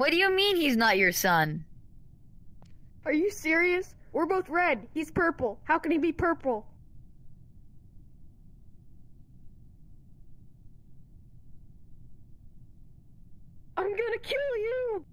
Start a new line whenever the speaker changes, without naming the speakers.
What do you mean he's not your son?
Are you serious? We're both red. He's purple. How can he be purple? I'm gonna kill you!